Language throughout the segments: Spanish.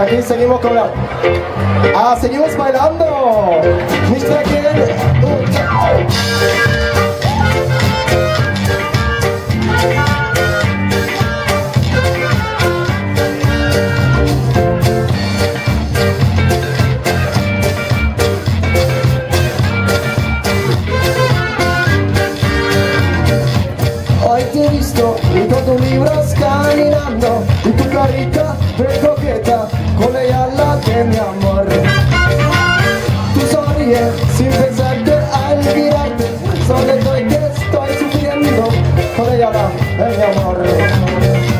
Aquí seguimos con la... Ah, seguimos bailando. Mr. Ken. Visto con tus libros caminando y tu carita de coqueta con ella la de mi amor. Tú sonríes sin pensarte al mirarte, solo estoy que estoy sufriendo con ella la de mi amor.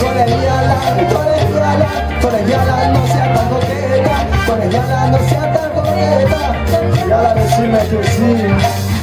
Colegiala, colegiala, colegiala, no sea tan coqueta, colegiala, no sea tan coqueta, colegiala, decime que sí.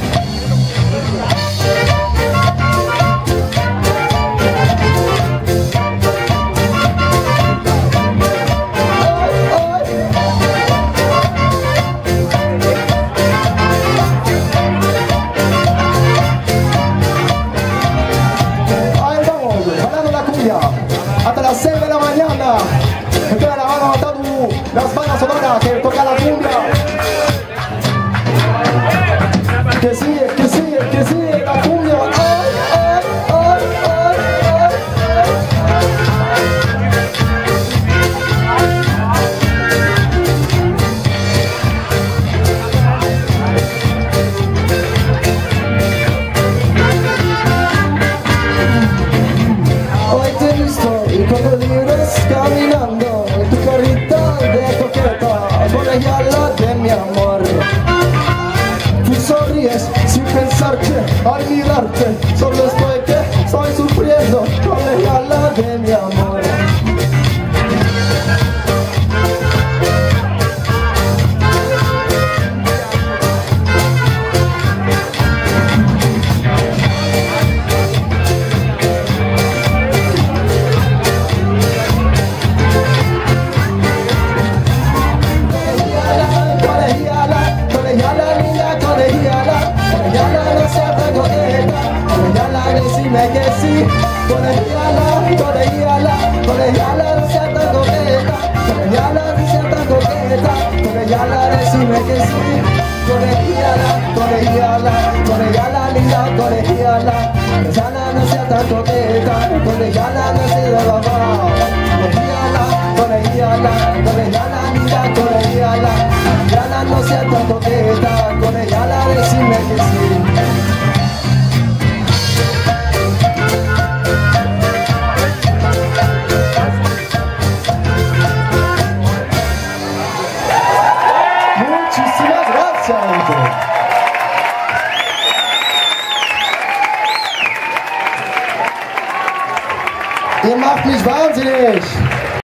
Que toca la cumbia. Al mirarte, solo que sí, colegiala, colegiala, colegiala, sea tan coqueta, colegiala, sea tan coqueta, colegiala, decime que sí, colegiala, colegiala, colegiala, linda colegiala, colegiala, no sea tan coqueta, colegiala, no sea de mamá, colegiala, colegiala, colegiala, linda colegiala, colegiala, no sea tan coqueta, colegiala, decime que sí. Ihr macht mich wahnsinnig.